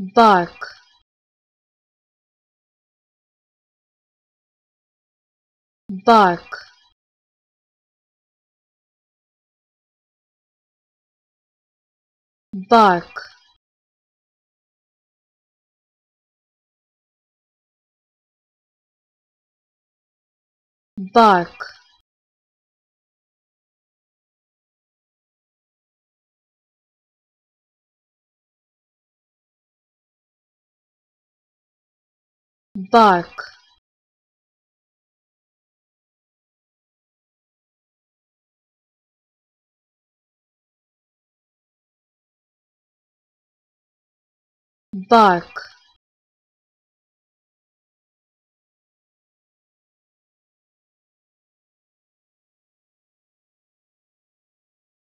bark bark bark bark bark bark